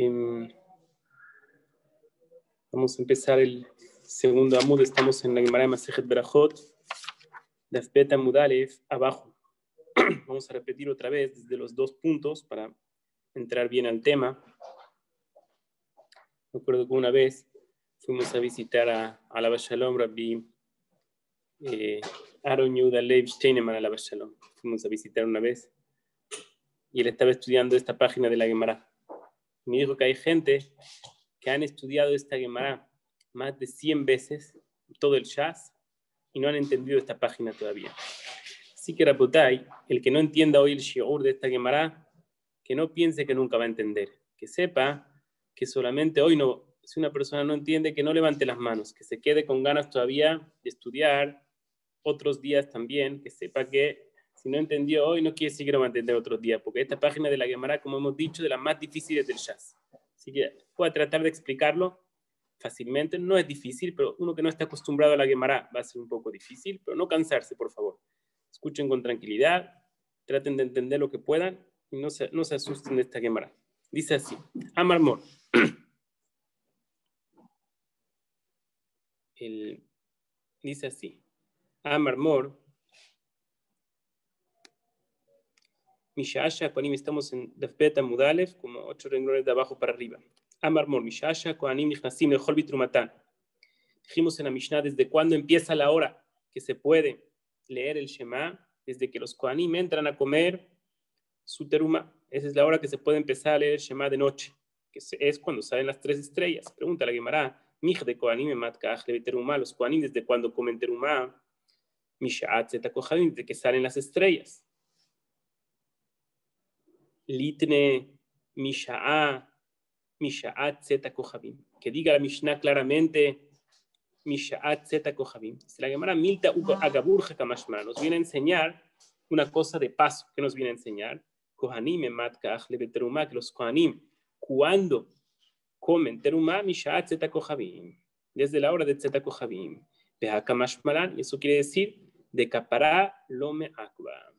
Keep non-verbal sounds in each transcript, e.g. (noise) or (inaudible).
Em, vamos a empezar el segundo amud. Estamos en la Gemara de Masejet Berajot, Dafbeta Mudalef, abajo. (clears throat) Vamos a repetir otra vez desde los dos puntos para entrar bien al tema. Recuerdo que una vez fuimos a visitar a, a la Shalom, Rabbi eh, Aaron Yehuda Leib Steinemann a la Shalom. Fuimos a visitar una vez y él estaba estudiando esta página de la Gemara. Me dijo que hay gente que han estudiado esta Gemara más de 100 veces, todo el Shas, y no han entendido esta página todavía. Así que Rapotay, el que no entienda hoy el Shiur de esta Gemara, que no piense que nunca va a entender, que sepa que solamente hoy no, si una persona no entiende, que no levante las manos, que se quede con ganas todavía de estudiar otros días también, que sepa que si no entendió hoy, no quiere decir que no va a entender otros días, porque esta página de la Gemara, como hemos dicho, de las más difíciles del Shas. Así que voy a tratar de explicarlo fácilmente. No es difícil, pero uno que no está acostumbrado a la Gemara va a ser un poco difícil, pero no cansarse, por favor. Escuchen con tranquilidad, traten de entender lo que puedan y no se, no se asusten de esta Gemara. Dice así, Amar Mor. El, dice así, Amar Mishasha, cuando estamos en Dafbeta Mudalef, como ocho renglones de abajo para arriba. Amar Mor, Mishasha, Koanim, Nichnasim, Echol Bitrumatan. Dijimos en la Mishnah desde cuándo empieza la hora que se puede leer el Shema, desde que los Koanim entran a comer su teruma. Esa es la hora que se puede empezar a leer el Shema de noche, que es cuando salen las tres estrellas. Pregunta la Gemara, Mij de Koanim, Matkach, teruma, los Koanim, desde cuándo comen teruma, Mishaat, Zetakohadim, desde que salen las estrellas. Litne, Misha'a, Mishaat Zeta Kohabim. Que diga la Mishnah claramente Mishaat Zeta Kohabim. Si la Gemara Milta Agabur Hakamashma nos viene a enseñar una cosa de paso. ¿Qué nos viene a enseñar? Kohanim Matkach Lebeteruma, que los Kohanim, cuando comen teruma, Mishaat Zeta Kohabim. Desde la hora de Zeta Kohabim. Y eso quiere decir de Kapará Lome Akba.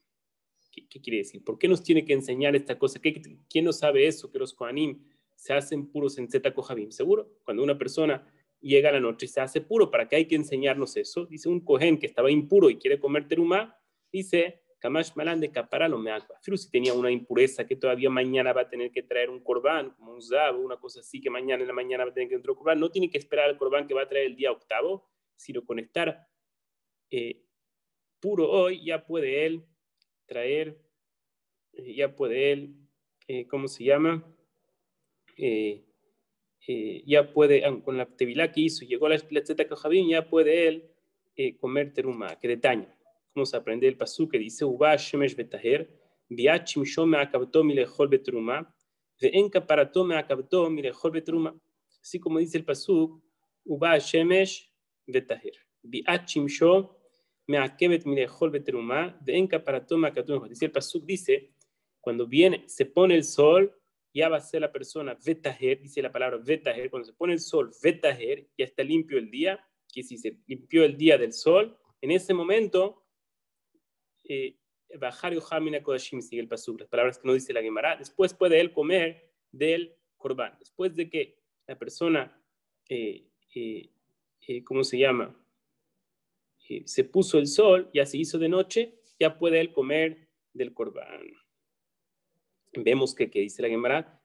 ¿Qué, ¿Qué, quiere decir? ¿Por qué nos tiene que enseñar esta cosa? ¿Qué, ¿Quién no sabe eso? Que los Kohanim se hacen puros en Zeta Kohabim. ¿Seguro? Cuando una persona llega a la noche y se hace puro, ¿para qué hay que enseñarnos eso? Dice un cohen que estaba impuro y quiere comer terumá, dice, Kamash Malan de Caparalo me Pero si tenía una impureza que todavía mañana va a tener que traer un corbán, como un zab, una cosa así, que mañana en la mañana va a tener que entrar un corbán, no tiene que esperar al corbán que va a traer el día octavo, sino conectar eh, puro hoy, ya puede él traer, eh, ya puede él, eh, ¿cómo se llama? Eh, eh, ya puede, con la tevilá que hizo, llegó a la Tzeta Kajabim, ya puede él comer teruma, que detaña. Vamos a aprender el pasú que dice, Uba Shemesh Betaher, Biachim Shome Akabto Milechol Beteruma, Ve'en Kaparato Me Akabto Milechol Beteruma. Así como dice el pasú, Uba Shemesh Betaher, Biachim Shome Me Akebet Milechol Beteruma, Ve'en Kaparato Me Akabto Dice el pasú, dice, cuando viene, se pone el sol, ya va a ser la persona vetajer, dice la palabra vetajer, cuando se pone el sol vetajer, ya está limpio el día, que si se limpió el día del sol, en ese momento, bajar y kodashim sigue el pasuk, las palabras que no dice la Gemara, después puede él comer del corbán, después de que la persona, eh, eh, eh, ¿cómo se llama? Se puso el sol, ya se hizo de noche, ya puede él comer del corbán vemos que, que dice la Gemara,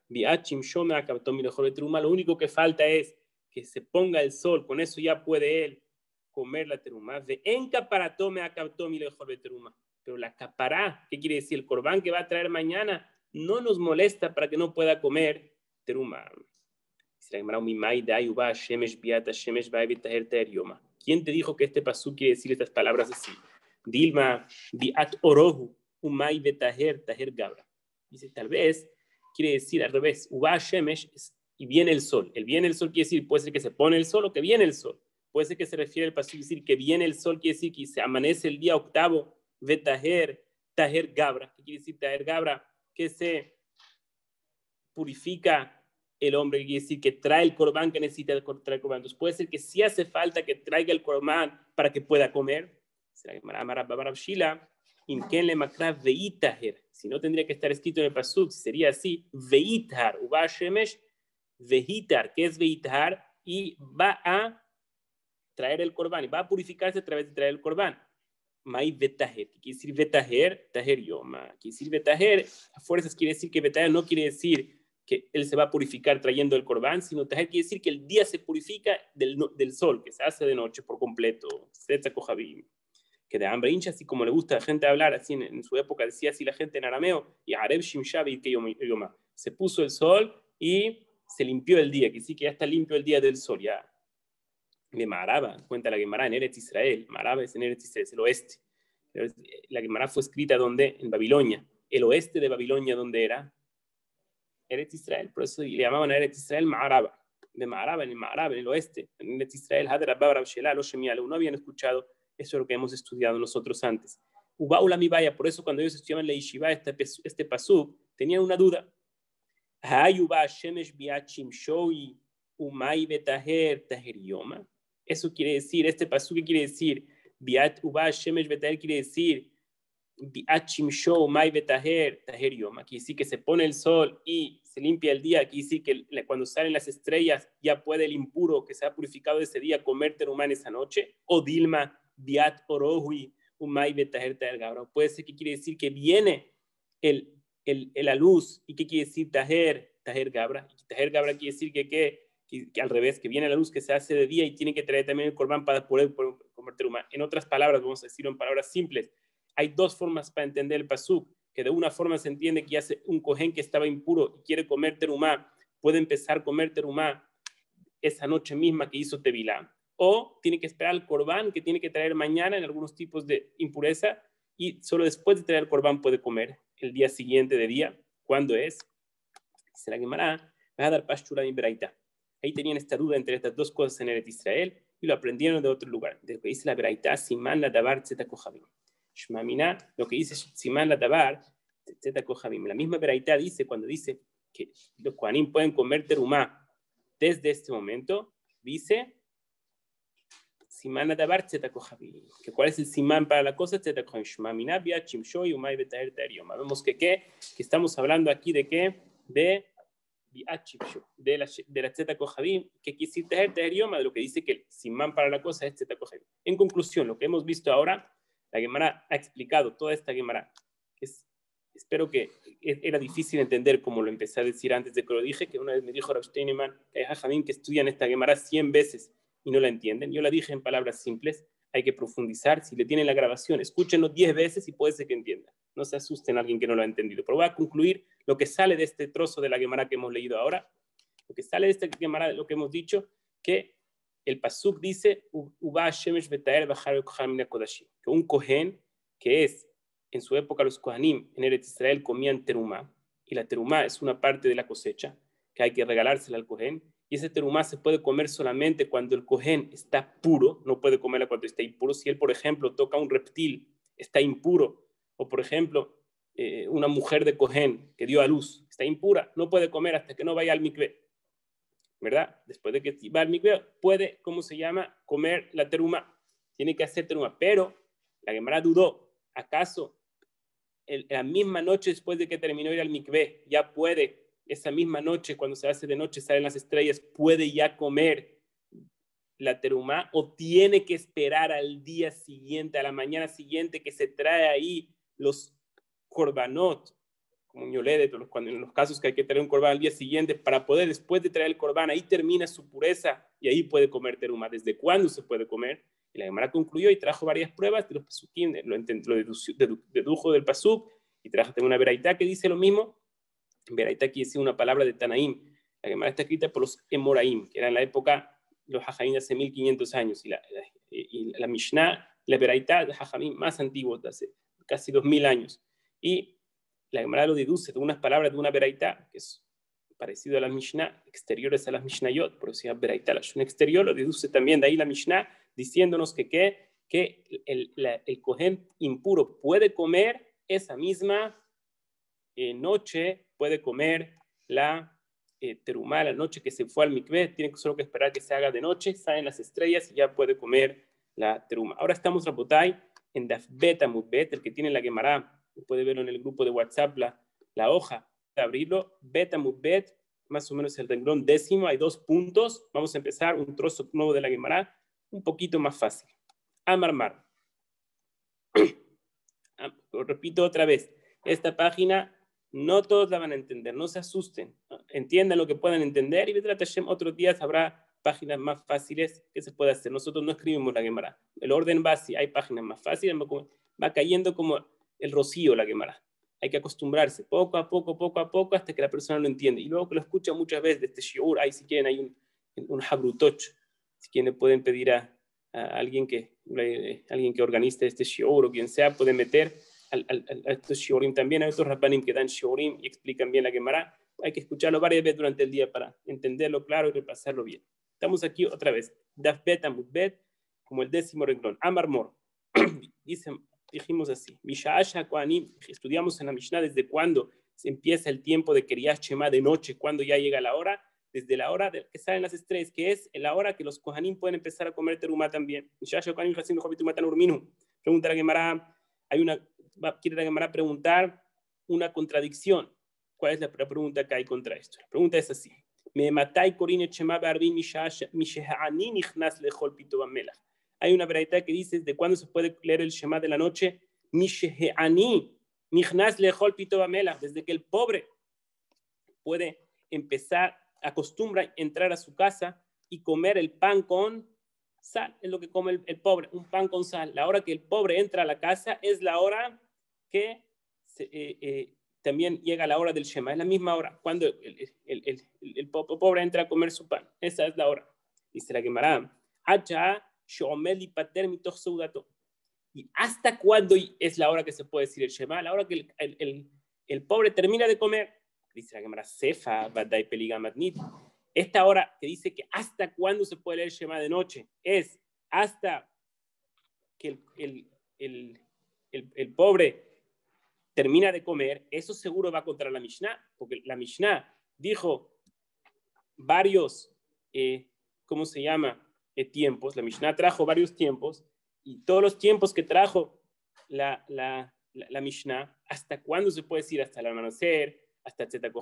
lo único que falta es que se ponga el sol, con eso ya puede él comer la teruma. De teruma. Pero la capará, ¿qué quiere decir? El corbán que va a traer mañana no nos molesta para que no pueda comer teruma. ¿Quién te dijo que este pasú quiere decir estas palabras así? Dilma, biat orohu, umay betaher, taher gabra. Dice, tal vez quiere decir al revés, Uba Shemesh y viene el sol. El viene el sol quiere decir, puede ser que se pone el sol o que viene el sol. Puede ser que se refiere al paso decir que viene el sol, quiere decir que se amanece el día octavo, de Taher, Taher Gabra. ¿Qué quiere decir Taher Gabra? Que se purifica el hombre, quiere decir que trae el corbán que necesita traer el corbán. Entonces puede ser que si hace falta que traiga el corbán para que pueda comer. Si no tendría que estar escrito en el pasuk, sería así, Veitar, Uba Shemesh, vehitar, que es vehitar, y va a traer el corbán, y va a purificarse a través de traer el corbán. Mai betaher, que quiere decir betaher, taher yoma. Quiere decir a fuerzas quiere decir que betaher no quiere decir que él se va a purificar trayendo el corbán, sino taher quiere decir que el día se purifica del, del sol, que se hace de noche por completo. Que de hambre hincha, así como le gusta a la gente hablar, así en, su época decía así la gente en arameo, y Areb Shimshabi yoma. Se puso el sol y se limpió el día, que sí que ya está limpio el día del sol, ya de Maraba, cuenta la Gemara en Eretz Israel. Maraba es en Eretz Israel, es el oeste. La Gemara fue escrita donde? En Babilonia. El oeste de Babilonia, ¿dónde era? Eretz Israel. Por eso le llamaban a Eretz Israel Maraba. De Maraba, en el Maraba, en el oeste. En Eretz Israel, no habían escuchado eso es lo que hemos estudiado nosotros antes. Ubaula mi vaya, por eso cuando ellos estudiaban la este, este tenían una duda. Eso quiere decir, este pasú, ¿qué quiere decir? Biat uba shemesh betaher quiere decir biachim show mai betaher taher yom. Aquí sí que se pone el sol y se limpia el día. Aquí sí que cuando salen las estrellas ya puede el impuro que se ha purificado ese día comer terumán esa noche. O dilma biat orohui umay betaher taher gabra. Puede ser que quiere decir que viene el, el, la luz. ¿Y qué quiere decir taher? Taher gabra. Taher gabra quiere decir que qué? que, al revés, que viene la luz que se hace de día y tiene que traer también el corbán para poder, comer teruma. En otras palabras, vamos a decirlo en palabras simples, hay dos formas para entender el pasuk, que de una forma se entiende que hace un cojén que estaba impuro y quiere comer terumá, puede empezar a comer terumá esa noche misma que hizo tevilá. O tiene que esperar al corbán que tiene que traer mañana en algunos tipos de impureza y solo después de traer el corbán puede comer el día siguiente de día. ¿Cuándo es? Se la quemará. Va a dar pastura en Braita. Ahí tenían esta duda entre estas dos cosas en Israel y lo aprendieron de otro lugar. De lo que dice la Beraita, Simán la Dabar Tzetakohabim. Shmamina, lo que dice Simán la Dabar Tzetakohabim. La misma Beraita dice cuando dice que los Kohanim pueden comer terumá desde este momento, dice Simán la Dabar Tzetakohabim. Que cuál es el Simán para la cosa. Shmamina Chimshoy Umay Betaher Tarioma. Vemos que, ¿qué? que estamos hablando aquí de qué? De de la, de la que quisiste el idioma de lo que dice que el simán para la cosa es Tzeta Kohabim. En conclusión, lo que hemos visto ahora, la Gemara ha explicado toda esta Gemara. Es, espero que e, era difícil entender como lo empecé a decir antes de que lo dije, que una vez me dijo Rav Steinemann que hay Jajamín que estudian esta Gemara 100 veces y no la entienden. Yo la dije en palabras simples, hay que profundizar. Si le tienen la grabación, escúchenlo 10 veces y puede ser que entienda. No se asusten a alguien que no lo ha entendido. Pero voy a concluir lo que sale de este trozo de la Gemara que hemos leído ahora. Lo que sale de esta Gemara, lo que hemos dicho, que el Pasuk dice, que un Kohen, que es, en su época los Kohanim en Eretz Israel comían terumá, y la terumá es una parte de la cosecha, que hay que regalársela al Kohen, y ese terumá se puede comer solamente cuando el Kohen está puro, no puede comerla cuando está impuro. Si él, por ejemplo, toca un reptil, está impuro, o por ejemplo, eh, una mujer de Cohen que dio a luz, está impura, no puede comer hasta que no vaya al mikve. ¿Verdad? Después de que va al mikve, puede, ¿cómo se llama? Comer la teruma. Tiene que hacer teruma. Pero la Gemara dudó. ¿Acaso la misma noche después de que terminó ir al mikve, ya puede, esa misma noche, cuando se hace de noche, salen las estrellas, puede ya comer la teruma o tiene que esperar al día siguiente, a la mañana siguiente que se trae ahí los corbanot, como ñolede, cuando en los casos que hay que traer un corbán al día siguiente, para poder después de traer el corbán, ahí termina su pureza y ahí puede comer teruma. ¿Desde cuándo se puede comer? Y la Gemara concluyó y trajo varias pruebas de los pasukim, lo, lo dedujo del pasuk y trajo también una veraita que dice lo mismo. Veraita quiere decir una palabra de Tanaim. La Gemara está escrita por los Emoraim, que eran la época los Hajaim hace 1500 años. Y la, y la Mishnah, la Veraita de Hajamim más antiguos, de hace casi 2000 años. Y la Gemara lo deduce de unas palabras de una Beraita, que es parecido a la Mishnah, exteriores a las Mishnayot, por eso Beraita. La exterior lo deduce también de ahí la Mishnah, diciéndonos que, que, que el, el Kohen impuro puede comer esa misma eh, noche, puede comer la eh, terumá, la noche que se fue al mikveh, tiene solo que esperar que se haga de noche, salen las estrellas y ya puede comer la teruma. Ahora estamos, Rabotai, en Daf Beta el que tiene la Gemara puede verlo en el grupo de WhatsApp, la, la hoja, abrirlo, beta mubet, más o menos el renglón décimo, hay dos puntos. Vamos a empezar un trozo nuevo de la Gemara, un poquito más fácil. Amarmar. (clears throat) Repito otra vez, esta página no todos la van a entender, no se asusten, entiendan lo que puedan entender y otros días habrá páginas más fáciles que se puede hacer. Nosotros no escribimos la Gemara. El orden va así, hay páginas más fáciles, va cayendo como el rocío la Gemara. Hay que acostumbrarse poco a poco, poco a poco, hasta que la persona lo entiende. Y luego que lo escucha muchas veces de este shiur, ahí si quieren hay un, un habrutoch, si quieren pueden pedir a, alguien, que, alguien que organice este shiur o quien sea, pueden meter al, a estos shiurim también. Hay otros rabbanim que dan shiurim y explican bien la Gemara. Hay que escucharlo varias veces durante el día para entenderlo claro y repasarlo bien. Estamos aquí otra vez. Daf bet bet, como el décimo renglón. Amar mor. (clears throat) Dice, dijimos así. Estudiamos en la Mishnah desde cuándo se empieza el tiempo de Kriyat Shema de noche, cuando ya llega la hora, desde la hora de que salen las estrellas, que es la hora que los Kohanim pueden empezar a comer terumá también. Pregunta la Gemara, hay una, quiere la Gemara preguntar una contradicción. ¿Cuál es la pregunta que hay contra esto? La pregunta es así. Hay una verdad que dice de cuándo se puede leer el Shema de la noche. Desde que el pobre puede empezar, acostumbra entrar a su casa y comer el pan con sal. Es lo que come el, pobre, un pan con sal. La hora que el pobre entra a la casa es la hora que eh, eh, también llega la hora del Shema, es la misma hora, cuando el, pobre entra a comer su pan, esa es la hora. Dice la Gemara, ¿Y hasta cuándo es la hora que se puede decir el Shema? La hora que el, pobre termina de comer. Dice la Gemara, Sefa, Badai Peligamatnit. Esta hora que dice que hasta cuándo se puede leer el Shema de noche es hasta que el, el pobre termina de comer, eso seguro va contra la Mishnah, porque la Mishnah dijo varios, eh, ¿cómo se llama? Eh, tiempos. La Mishnah trajo varios tiempos y todos los tiempos que trajo la, la, la, Mishnah, ¿hasta cuándo se puede decir? Hasta el amanecer, hasta Tzeta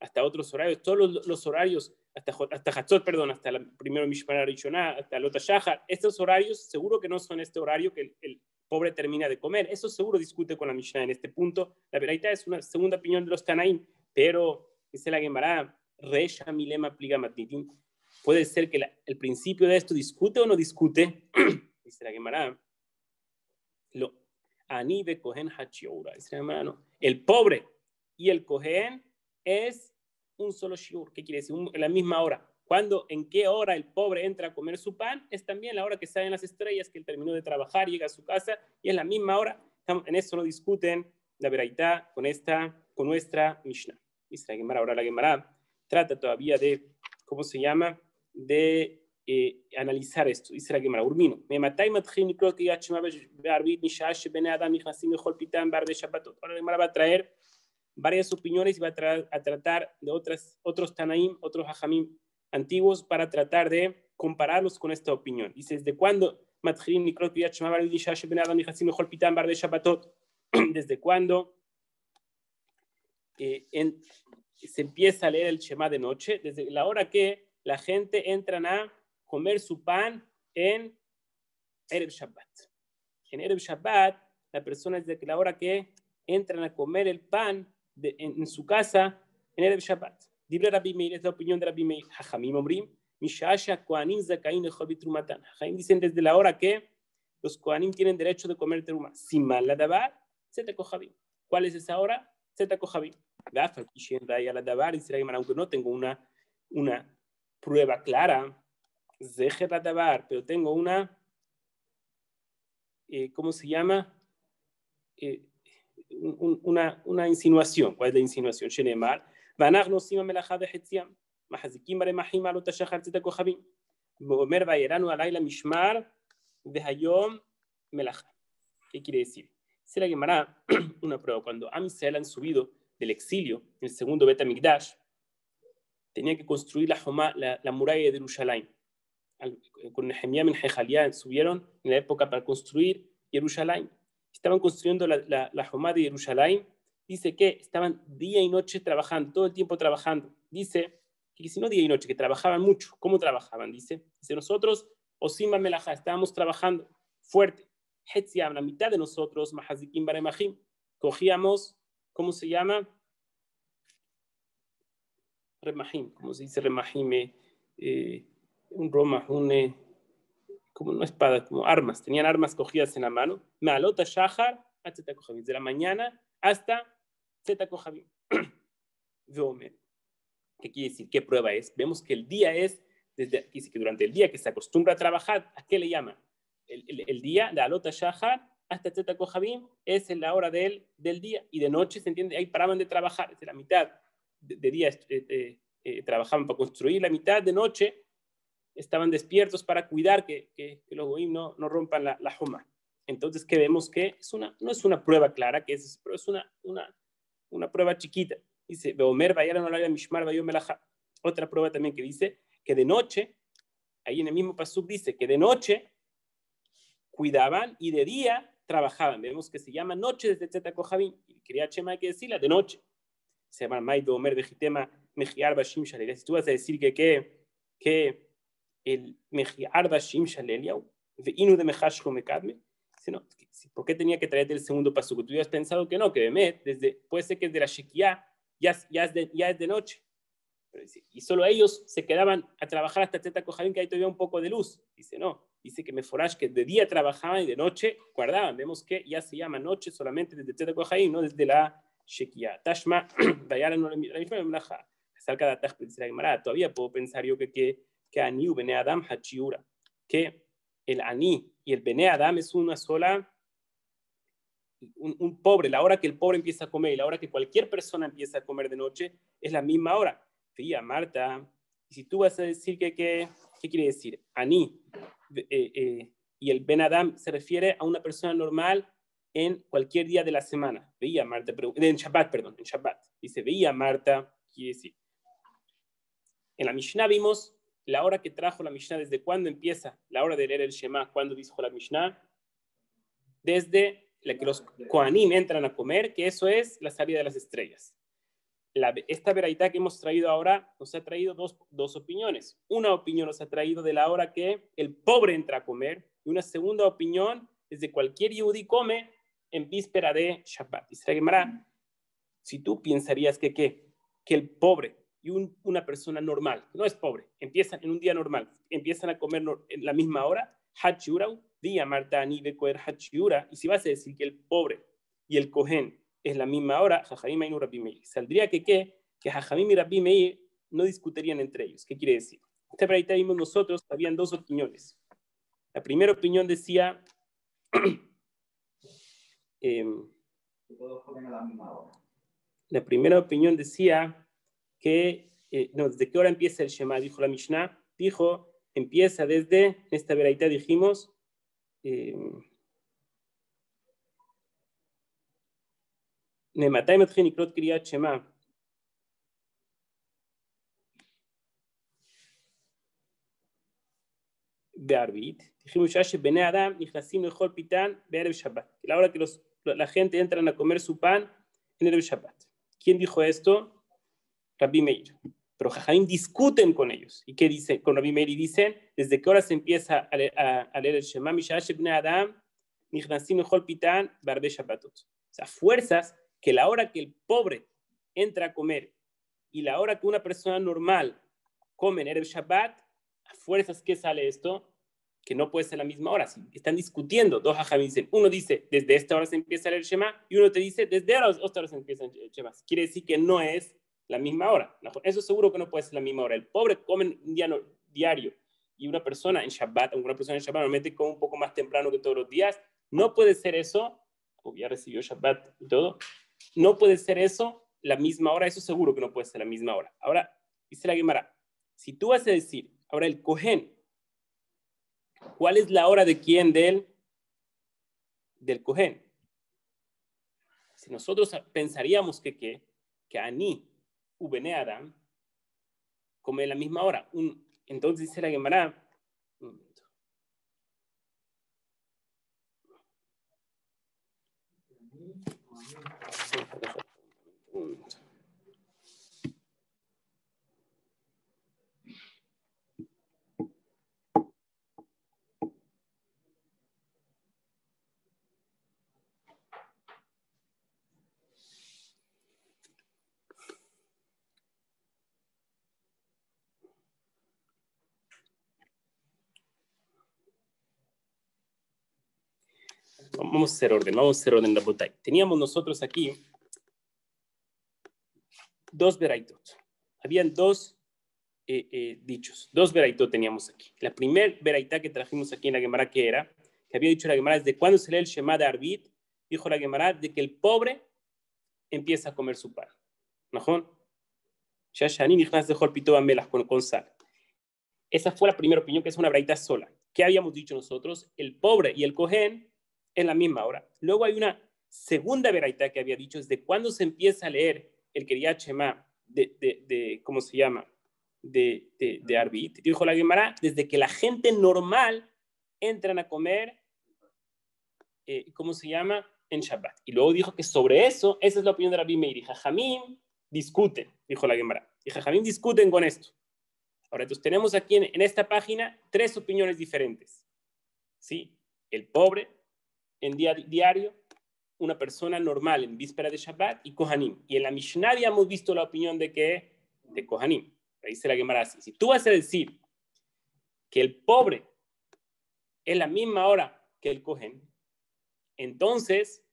hasta otros horarios, todos los, horarios, hasta, hasta Hatzot, perdón, hasta el primero Mishmar Rishoná, hasta Lota Shahar, estos horarios seguro que no son este horario que el pobre termina de comer. Eso seguro discute con la Mishnah en este punto. La verdad es una segunda opinión de los Tanaim, pero dice la Gemara, Resha Milema Pliga Puede ser que el principio de esto discute o no discute. (clears throat) dice la Gemara, lo Anibe Kohen Hachiora. Dice la Gemara. El pobre y el Kohen es un solo shiur. ¿Qué quiere decir? en la misma hora. Cuando, en qué hora el pobre entra a comer su pan, es también la hora que salen las estrellas, que él terminó de trabajar, llega a su casa, y es la misma hora. En eso no discuten la veraidad con esta, con nuestra Mishnah. Dice la Gemara, ahora la Gemara trata todavía de, ¿cómo se llama? De eh, analizar esto. Dice la Gemara, Urmino, me matai matjini creo que ya barbit mishash bene adam nichasim mejor pitan barbe shabbatot. Ahora la Gemara va a traer varias opiniones y va a, tratar de otras, otros tanaim, otros hajamim antiguos para tratar de compararlos con esta opinión. Dice, ¿desde cuándo (clears throat) ¿Desde cuándo eh, se empieza a leer el Shema de noche? Desde la hora que la gente entra a comer su pan en Erev Shabbat. En Erev Shabbat, la persona desde la hora que entran a comer el pan en, su casa en Erev Shabbat. Dibre Rabbi Meir, es la opinión de Rabbi Meir. Hajamim Omrim, Mishasha Koanim Zakain Echol Bitrumatan. Hajamim dicen desde la hora que los Koanim tienen derecho de comer teruma. Simal la dabar, Zeta Kohabim. ¿Cuál es esa hora? Zeta Kohabim. Gafa Kishen Raya la dabar, dice la aunque no tengo una, una prueba clara, Zeher la dabar, pero tengo una, eh, ¿cómo se llama? Eh, un, una, una insinuación. ¿Cuál es la insinuación? Shenemar. ואנחנו עושים המלאכה בחציים, מחזיקים ברמחים עלות השחר צאת הכוכבים. ואומר וירנו הלילה משמר והיום מלאכה. ¿Qué quiere decir? Se la quemará (clears throat) una prueba. Cuando a Amisrael han subido del exilio, el segundo Bet Mikdash, tenía que construir la, la, la muralla de Jerusalén. Con Nehemiah Ben Jejaliah subieron en la época para construir Jerusalén. Estaban construyendo la, la, la de Jerusalén dice que estaban día y noche trabajando, todo el tiempo trabajando. Dice que si no día y noche, que trabajaban mucho. ¿Cómo trabajaban? Dice, dice nosotros, Osima Melaja, estábamos trabajando fuerte. Hetziam, la mitad de nosotros, Mahazikim Baremahim, cogíamos, ¿cómo se llama? Remahim, como se dice Remahim, eh, un Roma, un, como una espada, como armas, tenían armas cogidas en la mano. Malota Shahar, de la mañana hasta Zeta (clears throat) ¿Qué quiere decir? ¿Qué prueba es? Vemos que el día es, desde, dice que durante el día que se acostumbra a trabajar, ¿a qué le llama? El, el, día de Alota Shahar hasta Zeta es en la hora del, del día y de noche, ¿se entiende? Ahí paraban de trabajar, desde la mitad de, día eh, eh, trabajaban para construir, la mitad de noche estaban despiertos para cuidar que, que, los goim no, no, rompan la, la. Entonces, que vemos que es una, no es una prueba clara, que es, pero es una, una, una prueba chiquita. Dice, Beomer, Mishmar, Otra prueba también que dice que de noche, ahí en el mismo pasuk dice que de noche cuidaban y de día trabajaban. Vemos que se llama noche desde Tzeta Kohabim. Y quería Chema hay que decirla de noche. Se llama May Beomer, Vejitema, Mejiar Bashim Shalel. Si tú vas a decir que, que, que el Mejiar Bashim Shalel, Inu de Mejashko Mekadme, no, ¿por qué tenía que traerte el segundo paso? Tú habías pensado que no, que Bemet, desde, puede ser que es de la Shekiah, ya, ya, es de, ya es de noche. y solo ellos se quedaban a trabajar hasta Teta Kohabim, que hay todavía un poco de luz. Dice, no, dice que Meforash, que de día trabajaban y de noche guardaban. Vemos que ya se llama noche solamente desde Teta Kohabim, no desde la Shekiah. Tashma, (clears throat) Dayara no la misma melaja. Acerca de todavía puedo pensar yo que, que, que Aniu, Bene Adam, Hachiura, que el Ani y el Bene Adam es una sola, un, pobre, la hora que el pobre empieza a comer y la hora que cualquier persona empieza a comer de noche es la misma hora. Fía, Marta, si tú vas a decir que, ¿qué quiere decir? Ani eh, eh, y el Ben Adam se refiere a una persona normal en cualquier día de la semana. Veía Marta, en Shabbat, perdón, en Shabbat. Dice, veía Marta, quiere decir. En la Mishnah vimos la hora que trajo la Mishnah, ¿desde cuándo empieza la hora de leer el Shema? ¿Cuándo dijo la Mishnah? Desde la que los Koanim entran a comer, que eso es la salida de las estrellas. La, esta veraidad que hemos traído ahora nos ha traído dos, dos, opiniones. Una opinión nos ha traído de la hora que el pobre entra a comer y una segunda opinión es de cualquier yudí come en víspera de Shabbat. Dice si tú pensarías que, que, que el pobre y una persona normal, no es pobre, empiezan en un día normal, empiezan a comer en la misma hora, Hachiurau, día Marta ni comer Hachiura, y si vas a decir que el pobre y el cohen es la misma hora, Jajamim y Rabbi. Saldría que qué? Que Jajamim y Rabbi no discutirían entre ellos. ¿Qué quiere decir? Esta vimos nosotros, habían dos opiniones. La primera opinión decía... (clears throat) eh, la primera opinión decía que, eh, no, ¿desde qué hora empieza el Shema? Dijo la Mishnah, dijo, empieza desde, en esta veraita dijimos, eh, Shema. Dijimos, la hora que los la gente entran a comer su pan en el Shabbat. ¿Quién dijo esto? Rabbi Meir. Pero Jajamim discuten con ellos. ¿Y qué dice con Rabbi Meir? Y dicen, ¿desde qué hora se empieza a, leer, a, leer el Shema? Adam, Pitan, Barbe Shabbatot. O sea, fuerzas que la hora que el pobre entra a comer y la hora que una persona normal come en Erev Shabbat, a fuerzas que sale esto, que no puede ser la misma hora. Están discutiendo. Dos hajamim dicen, uno dice, desde esta hora se empieza a leer Shema, y uno te dice, desde ahora, esta hora se empieza el Shema. Quiere decir que no es la misma hora. Eso seguro que no puede ser la misma hora. El pobre come un día diario y una persona en Shabbat, una persona en Shabbat normalmente come un poco más temprano que todos los días. No puede ser eso, o ya recibió Shabbat y todo, no puede ser eso la misma hora, eso seguro que no puede ser la misma hora. Ahora, dice la Gemara, si tú vas a decir, ahora el Cohen, ¿cuál es la hora de quién? Del, del Cohen. Si nosotros pensaríamos que, que, que Ani Ubene Adam come la misma hora. Un, entonces dice la Gemara, un momento. Vamos a hacer orden, vamos a hacer orden botella. Teníamos nosotros aquí dos veraitot. Habían dos eh, eh, dichos, dos veraitot teníamos aquí. La primer veraita que trajimos aquí en la Gemara, que era, que había dicho la Gemara, desde cuándo se lee el Shema de Arbit, dijo la Gemara, de que el pobre empieza a comer su pan. ¿No? con, sal. Esa fue la primera opinión, que es una braita sola. ¿Qué habíamos dicho nosotros? El pobre y el cohen en la misma hora. Luego hay una segunda veraita que había dicho, es de cuándo se empieza a leer el Kriyat Shema de, de, ¿cómo se llama? De, de, de Arbit. Dijo la Gemara, desde que la gente normal entran a comer, eh, ¿cómo se llama? En Shabbat. Y luego dijo que sobre eso, esa es la opinión de Rabbi Meir. Y Jajamim discuten, dijo la Gemara. Y Jajamim discuten con esto. Ahora, entonces tenemos aquí en, en esta página tres opiniones diferentes. ¿Sí? El pobre, en día diario una persona normal en víspera de Shabbat y Kohanim. Y en la Mishnah hemos visto la opinión de que de Kohanim. Ahí se la así. Si tú vas a decir que el pobre es la misma hora que el Kohen, entonces,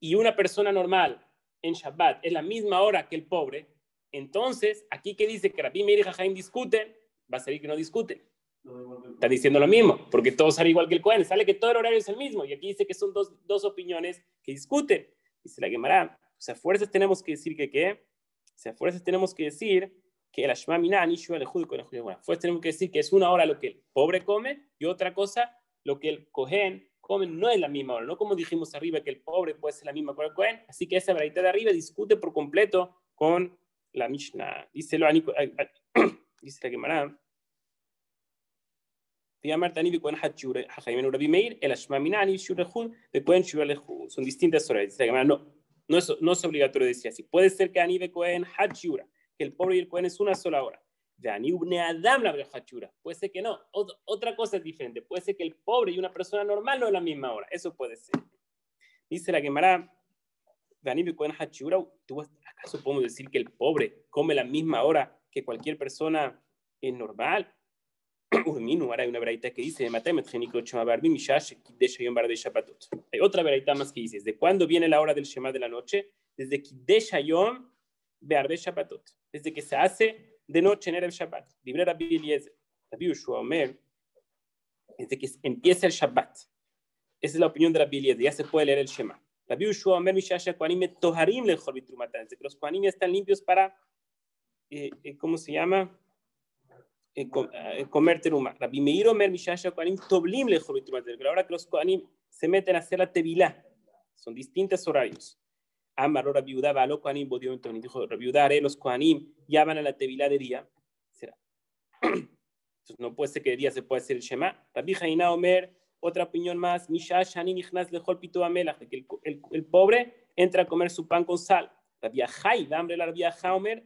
y una persona normal en Shabbat es la misma hora que el pobre, entonces, aquí que dice que Rabbi Meir y Jajaim discuten, va a salir que no discuten. Está diciendo lo mismo, porque todos sale igual que el Cohen. Sale que todo el horario es el mismo. Y aquí dice que son dos, dos opiniones que discuten. Dice la Gemara. O sea, fuerzas tenemos que decir que qué. O sea, fuerzas tenemos que decir que el Ashma Minan, el con el Bueno, fuerzas tenemos que decir que es una hora lo que el pobre come y otra cosa lo que el Cohen come no es la misma hora. No como dijimos arriba que el pobre puede ser la misma hora que el Cohen. Así que esa variedad de arriba discute por completo con la Mishnah. Dice, lo, (coughs) dice la Gemara. Son distintas horas. No, no es, no es obligatorio decir así. Puede ser que Anibe Cohen Hachura, que el pobre y el Cohen es una sola hora. De Anibne Adam la Hachura. Puede ser que no. Otra cosa es diferente. Puede ser que el pobre y una persona normal no es la misma hora. Eso puede ser. Dice la Gemara. De Anibe Cohen Hachura. ¿Acaso podemos decir que el pobre come la misma hora que cualquier persona normal? Urminu, ahora hay una veraita que dice, Hay otra veraita más que dice, ¿desde cuándo viene la hora del Shema de la noche? Desde Kiddesh Hayom Bearbe Shabbatot. Desde que se hace de noche en el Shabbat. Libre Rabbi Eliezer. Rabbi Ushua Omer, desde que empieza el Shabbat. Esa es la opinión de Rabbi Eliezer, ya se puede leer el Shema. Rabbi Ushua Omer, Mishasha Kohanim Toharim Lechol Bitrumatan. Desde que los Kohanim están limpios para, eh, eh, ¿cómo se llama? Comer teruma. Rabbi Meir Omer Mishasha Kohanim Toblim Lejol Ahora que los Kohanim se meten a hacer la tevilá, son distintos horarios. Amar Rabbi Udá, Balo Kohanim Bodio dijo Rabbi Udá, los Kohanim ya van a la tevilá de día. Será. (clears throat) Entonces no puede ser que de día se pueda hacer el Shema. Rabbi Jaina Omer, otra opinión más, Mishasha Ani Nichnas Lejol Pito Amelach, que el, el, el, pobre entra a comer su pan con sal. Rabbi Jai, Dambre la Rabbi Omer,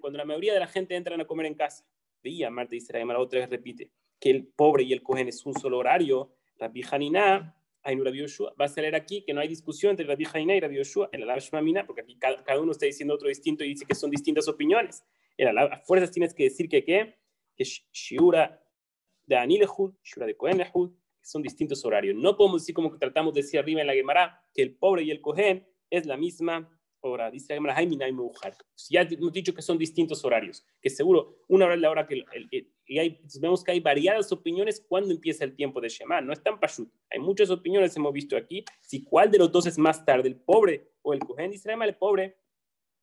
cuando la mayoría de la gente entran a comer en casa. Veía Marta dice la otra vez repite que el pobre y el cohen es un solo horario. Rabbi Hanina, va a salir aquí que no hay discusión entre Rabbi Hanina y Rabbi Yoshua en la Mina, porque aquí cada, uno está diciendo otro distinto y dice que son distintas opiniones. En la fuerzas tienes que decir que qué, que Shiura de Anilehud, Shiura de Cohen son distintos horarios. No podemos decir como que tratamos de decir arriba en la Gemara que el pobre y el cohen es la misma hora. Dice Ya hemos dicho que son distintos horarios, que seguro una hora es la hora que... hay, vemos que hay variadas opiniones cuando empieza el tiempo de Shema. No es tan pashut. Hay muchas opiniones, hemos visto aquí. Si cuál de los dos es más tarde, el pobre o el Kohen, dice el pobre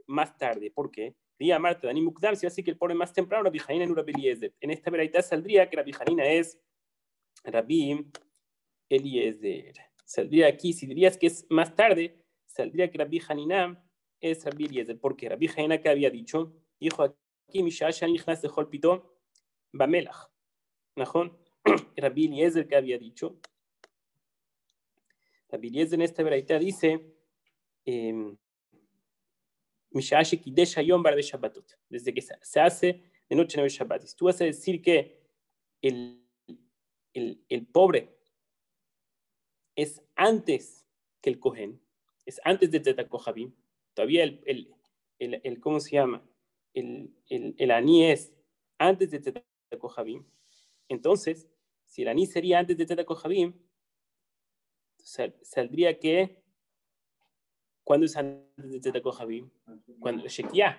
más tarde. ¿Por qué? Día Marta, Dani Mukdam, si así que el pobre más temprano, Rabbi Hanina en. En esta veraita saldría que Rabbi Hanina es Rabbi Eliezer. Saldría aquí, si dirías que es más tarde, saldría que Rabbi Hanina es Rabbi Eliezer, porque Rabbi que había dicho, dijo aquí, Mishasha Nichnas de Holpito, Bamelach. (clears throat) Rabbi Eliezer que había dicho, La belleza en esta verdad dice, em, desde que se hace de noche en el Shabbat. Tú vas a decir que el, el, el pobre es antes que el Kohen, es antes de Zeta Todavía el, el, el, el, ¿cómo se llama? El, aní es antes de Zeta Entonces, si el aní sería antes de Zeta saldría que, ¿cuándo es antes de Zeta Cuando Shekiah.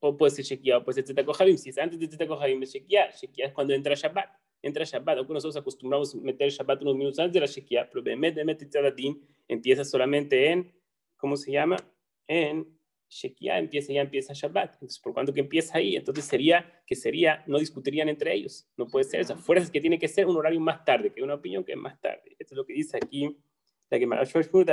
O puede ser Shekiah o puede ser Zeta Si es antes de Zeta es Shekiah. Shekiah es cuando entra Shabbat entra Shabbat, aunque nosotros acostumbramos meter Shabbat unos minutos antes de la Shekiah, pero Bemet de empieza solamente en, ¿cómo se llama? En Shekiah empieza, ya empieza Shabbat. Entonces, por cuanto que empieza ahí, entonces sería, que sería, no discutirían entre ellos. No puede ser eso. Fuerzas que tiene que ser un horario más tarde, que una opinión que es más tarde. Esto es lo que dice aquí la Gemara.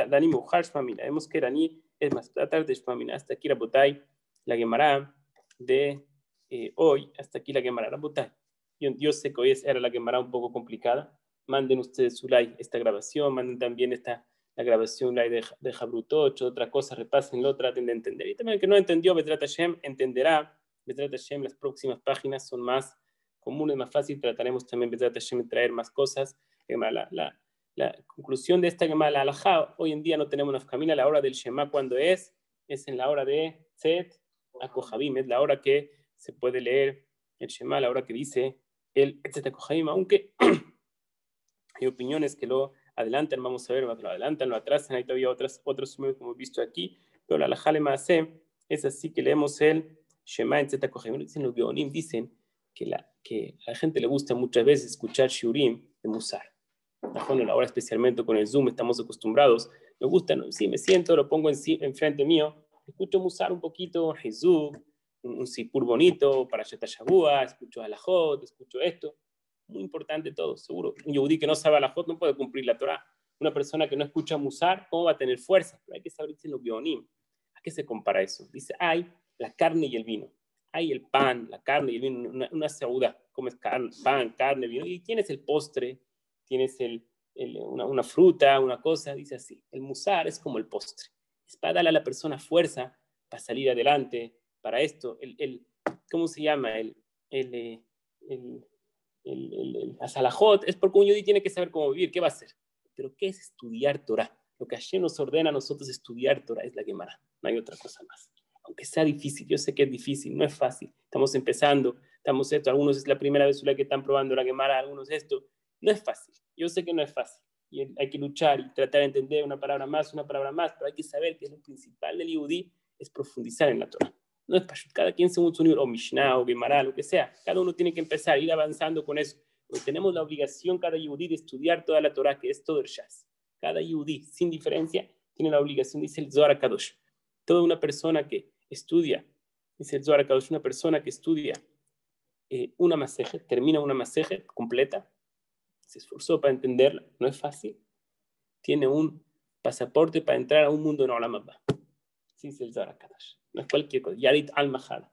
Dani Mujar Shmamina. Vemos que Dani es más tarde Shmamina. Hasta aquí la Botay, la Gemara de eh, hoy. Hasta aquí la Gemara, la Botay. Yo, sé que hoy era la quemará un poco complicada. Manden ustedes su like esta grabación, manden también esta, la grabación like de, de Jabrutoch, otra cosa, repásenlo, traten de entender. Y también el que no entendió Betrat Hashem entenderá. Betrat Hashem, las próximas páginas son más comunes, más fáciles. Trataremos también Betrat Hashem de traer más cosas. La, conclusión de esta Gemara, la hoy en día no tenemos una camina, la hora del Shema cuando es, es en la hora de Tzet Akohabim, es la hora que se puede leer el Shema, la hora que dice el etcétera aunque (clears throat) hay opiniones que lo adelantan, vamos a ver, lo adelantan, lo atrasan, hay todavía otras, otros como hemos visto aquí, pero la Lajale Maase es así que leemos el Shema, etcétera Dicen los Geonim, dicen que, la, que a la gente le gusta muchas veces escuchar Shurim de Musar. Ahora especialmente con el Zoom estamos acostumbrados, me gusta, ¿no? sí, me siento, lo pongo en, enfrente mío, escucho Musar un poquito, Jesús, un, sipur bonito para Shabua, escucho Alajot, escucho esto. Muy importante todo, seguro. Un yudí que no sabe Alajot no puede cumplir la Torah. Una persona que no escucha Musar, ¿cómo va a tener fuerza? Pero hay que saber en los guionim. ¿A qué se compara eso? Dice, hay la carne y el vino. Hay el pan, la carne y el vino, una, una sauda. Comes carne, pan, carne, vino. ¿Y tienes el postre? ¿Tienes el, una, una, fruta, una cosa? Dice así. El musar es como el postre. Es para darle a la persona fuerza para salir adelante, para esto, el, el ¿cómo se llama? El, el, eh, el, el, el, asalajot, es porque un yudí tiene que saber cómo vivir, ¿qué va a hacer? Pero ¿qué es estudiar Torah? Lo que Hashem nos ordena a nosotros estudiar Torah es la Gemara, no hay otra cosa más. Aunque sea difícil, yo sé que es difícil, no es fácil, estamos empezando, estamos esto, algunos es la primera vez que están probando la Gemara, algunos esto, no es fácil, yo sé que no es fácil, y hay que luchar y tratar de entender una palabra más, una palabra más, pero hay que saber que lo principal del yudí es profundizar en la Torah. No es Pashut, cada quien según su nivel, o Mishnah, o Gemara, lo que sea. Cada uno tiene que empezar, ir avanzando con eso. Porque tenemos la obligación, cada yudí, de estudiar toda la Torah, que es todo el Shas. Cada yudí, sin diferencia, tiene la obligación, dice el Zohar Kadosh. Toda una persona que estudia, dice el Zohar Kadosh, una persona que estudia eh, una maseje, termina una maseje completa, se esforzó para entenderla, no es fácil, tiene un pasaporte para entrar a un mundo en Olam Sí, dice el Zohar Kadosh no es cualquier cosa, Yarit al-Mahal.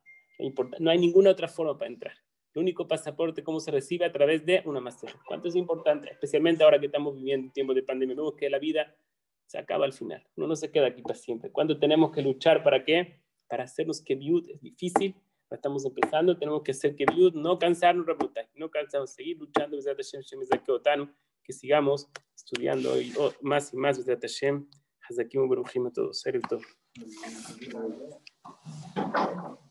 No hay ninguna otra forma para entrar. El único pasaporte, cómo se recibe a través de una master. ¿Cuánto es importante? Especialmente ahora que estamos viviendo tiempos de pandemia. Vemos que la vida se acaba al final. Uno no se queda aquí para siempre. ¿Cuándo tenemos que luchar para qué? Para hacernos que viud es difícil. Estamos empezando, tenemos que hacer que viud, no cansarnos, no cansarnos, seguir luchando, que sigamos estudiando hoy oh, más y más, Hashem, Hazakim Baruchim a todos, Thank you.